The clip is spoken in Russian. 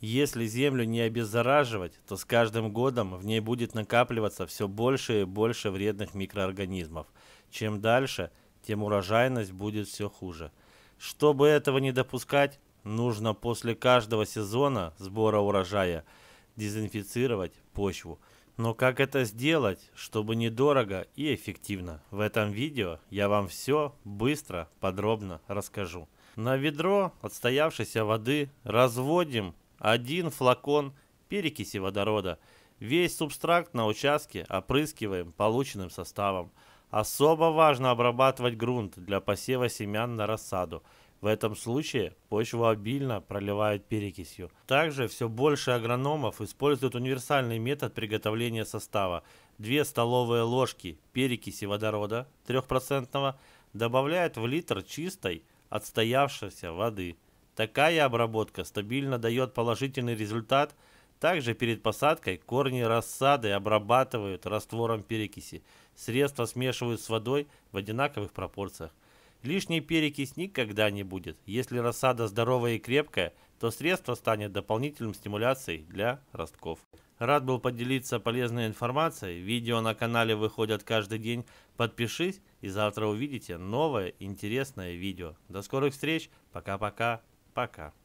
Если землю не обеззараживать, то с каждым годом в ней будет накапливаться все больше и больше вредных микроорганизмов. Чем дальше, тем урожайность будет все хуже. Чтобы этого не допускать, нужно после каждого сезона сбора урожая дезинфицировать почву. Но как это сделать, чтобы недорого и эффективно? В этом видео я вам все быстро, подробно расскажу. На ведро отстоявшейся воды разводим один флакон перекиси водорода. Весь субстракт на участке опрыскиваем полученным составом. Особо важно обрабатывать грунт для посева семян на рассаду. В этом случае почву обильно проливают перекисью. Также все больше агрономов используют универсальный метод приготовления состава. 2 столовые ложки перекиси водорода 3% добавляют в литр чистой отстоявшейся воды. Такая обработка стабильно дает положительный результат. Также перед посадкой корни рассады обрабатывают раствором перекиси. Средства смешивают с водой в одинаковых пропорциях. Лишней перекись никогда не будет. Если рассада здоровая и крепкая, то средство станет дополнительным стимуляцией для ростков. Рад был поделиться полезной информацией. Видео на канале выходят каждый день. Подпишись и завтра увидите новое интересное видео. До скорых встреч. Пока-пока. para cá.